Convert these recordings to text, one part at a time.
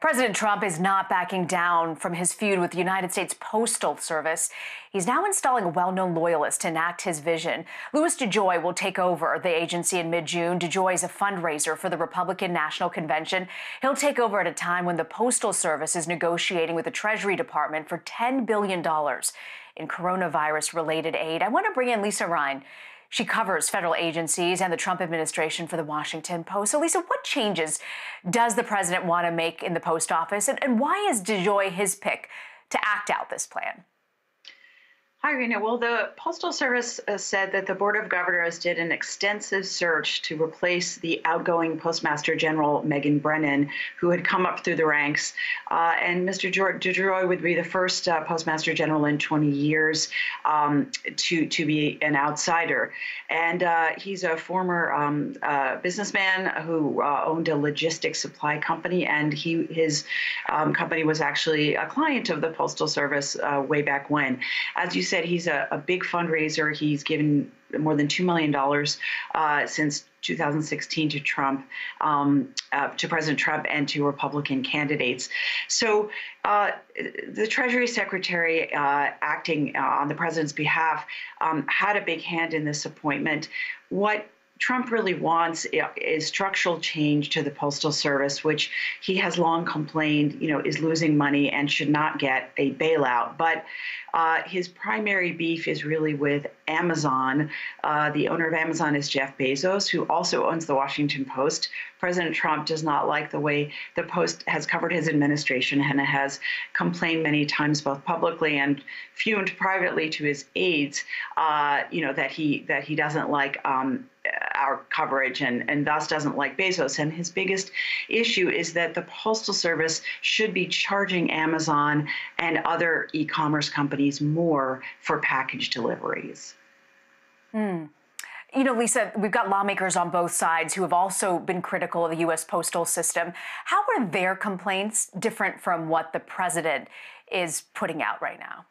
President Trump is not backing down from his feud with the United States Postal Service. He's now installing a well known loyalist to enact his vision. Louis DeJoy will take over the agency in mid June. DeJoy is a fundraiser for the Republican National Convention. He'll take over at a time when the Postal Service is negotiating with the Treasury Department for $10 billion in coronavirus related aid. I want to bring in Lisa Rein. She covers federal agencies and the Trump administration for the Washington Post. So, Lisa, what changes does the president want to make in the post office? And, and why is DeJoy his pick to act out this plan? Hi, Rena. Well, the Postal Service uh, said that the Board of Governors did an extensive search to replace the outgoing Postmaster General Megan Brennan, who had come up through the ranks. Uh, and Mr. George DeJoy would be the first uh, Postmaster General in 20 years um, to, to be an outsider. And uh, he's a former um, uh, businessman who owned a logistics supply company, and he his um, company was actually a client of the Postal Service way back when. As you said, he's a, a big fundraiser. He's given more than $2 million uh, since 2016 to Trump, um, uh, to President Trump, and to Republican candidates. So uh, the Treasury Secretary, uh, acting uh, on the president's behalf, um, had a big hand in this appointment. What Trump really wants is structural change to the Postal Service, which he has long complained, you know, is losing money and should not get a bailout. But uh, his primary beef is really with Amazon. Uh, the owner of Amazon is Jeff Bezos, who also owns the Washington Post. President Trump does not like the way the Post has covered his administration and has complained many times, both publicly and fumed privately to his aides, uh, you know, that he that he doesn't like. Um, our coverage and, and thus doesn't like Bezos. And his biggest issue is that the Postal Service should be charging Amazon and other e commerce companies more for package deliveries. Hmm. You know, Lisa, we've got lawmakers on both sides who have also been critical of the U.S. postal system. How are their complaints different from what the president is putting out right now?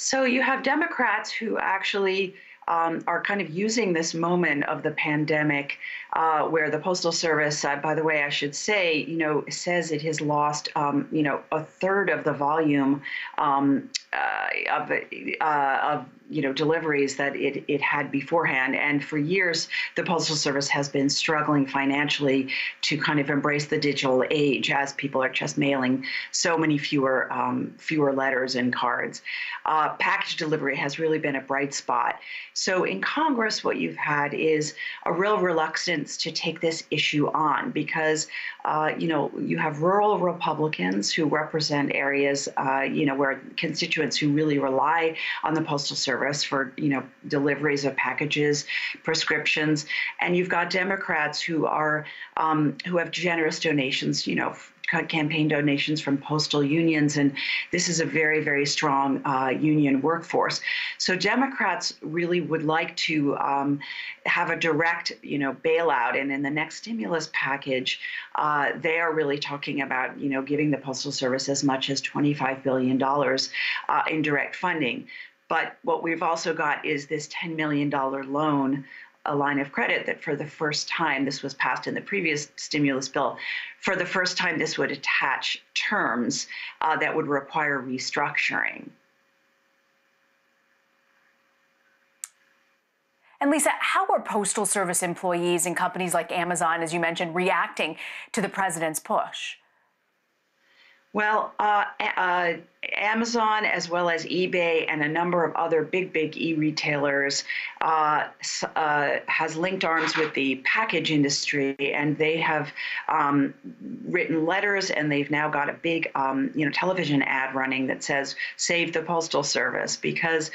So you have Democrats who actually um, are kind of using this moment of the pandemic uh, where the Postal Service, uh, by the way, I should say, you know, says it has lost, um, you know, a third of the volume um, uh, of, uh, of you know deliveries that it, it had beforehand. And for years the postal service has been struggling financially to kind of embrace the digital age as people are just mailing so many fewer um, fewer letters and cards. Uh, package delivery has really been a bright spot. So in congress what you've had is a real reluctance to take this issue on because uh, you know you have rural republicans who represent areas uh, you know where constituents who really rely on the postal service for you know deliveries of packages, prescriptions, and you've got Democrats who are um, who have generous donations, you know, campaign donations from postal unions, and this is a very, very strong uh, union workforce. So Democrats really would like to um, have a direct, you know, bailout, and in the next stimulus package, uh, they are really talking about, you know, giving the postal service as much as 25 billion dollars uh, in direct funding. But what we've also got is this $10 million loan, a line of credit that for the first time, this was passed in the previous stimulus bill, for the first time, this would attach terms uh, that would require restructuring. And Lisa, how are Postal Service employees and companies like Amazon, as you mentioned, reacting to the president's push? Well, uh, uh, Amazon, as well as eBay and a number of other big, big e retailers, uh, uh, has linked arms with the package industry, and they have um, written letters, and they've now got a big, um, you know, television ad running that says "Save the Postal Service," because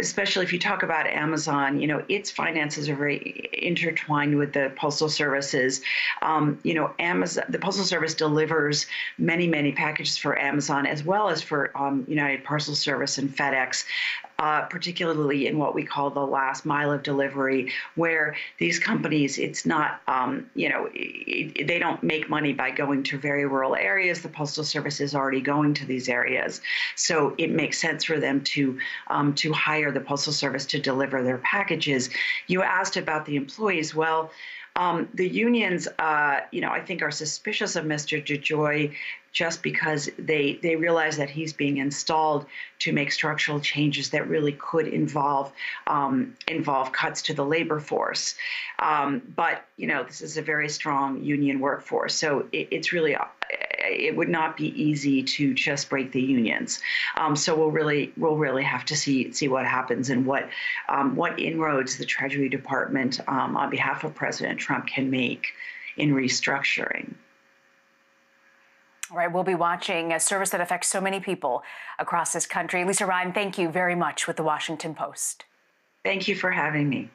especially if you talk about Amazon, you know, its finances are very intertwined with the postal services. Um, you know, Amazon, the postal service delivers many, many packages for Amazon as well as for um, United Parcel Service and FedEx uh, particularly in what we call the last mile of delivery, where these companies, it's not, um, you know, it, they don't make money by going to very rural areas. The Postal Service is already going to these areas. So it makes sense for them to, um, to hire the Postal Service to deliver their packages. You asked about the employees. Well, Um, the unions, uh, you know, I think are suspicious of Mr. DeJoy just because they they realize that he's being installed to make structural changes that really could involve um, involve cuts to the labor force. Um, but you know, this is a very strong union workforce, so it, it's really it would not be easy to just break the unions. Um, so we'll really we'll really have to see see what happens and what um, what inroads the Treasury Department um, on behalf of President Trump can make in restructuring. All right, we'll be watching a service that affects so many people across this country. Lisa Rein, thank you very much with the Washington Post. Thank you for having me.